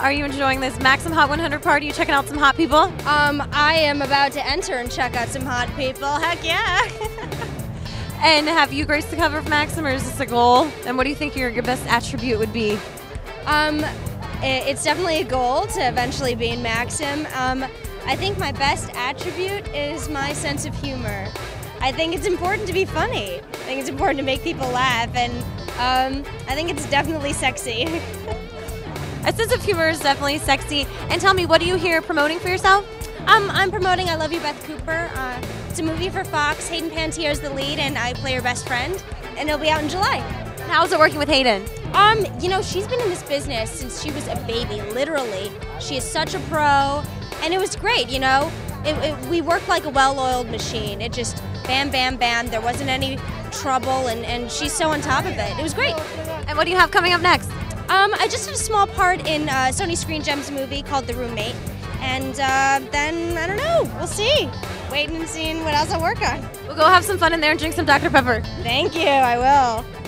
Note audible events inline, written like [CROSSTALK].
Are you enjoying this Maxim Hot 100 party? You checking out some hot people? Um, I am about to enter and check out some hot people. Heck yeah! [LAUGHS] And have you graced the cover of Maxim, or is this a goal? And what do you think your, your best attribute would be? um, i- it's definitely a goal to eventually be in Maxim. Um, I think my best attribute is my sense of humor. I think it's important to be funny. I think it's important to make people laugh, and um, I think it's definitely sexy. [LAUGHS] A sense of humor is definitely sexy. And tell me, what are you here promoting for yourself? Um, I'm promoting I Love You, Beth Cooper. Uh, it's a movie for Fox. Hayden Panettiere is the lead, and I play her best friend. And it'll be out in July. How's it working with Hayden? Um, you know, she's been in this business since she was a baby, literally. She is such a pro, and it was great, you know? It, it, we worked like a well oiled machine. It just bam, bam, bam. There wasn't any trouble, and, and she's so on top of it. It was great. And what do you have coming up next? Um, I just did a small part in uh, Sony Screen Gems movie called The Roommate, and uh, then, I don't know, we'll see. Waiting and seeing what else I work on. We'll go have some fun in there and drink some Dr. Pepper. Thank you, I will.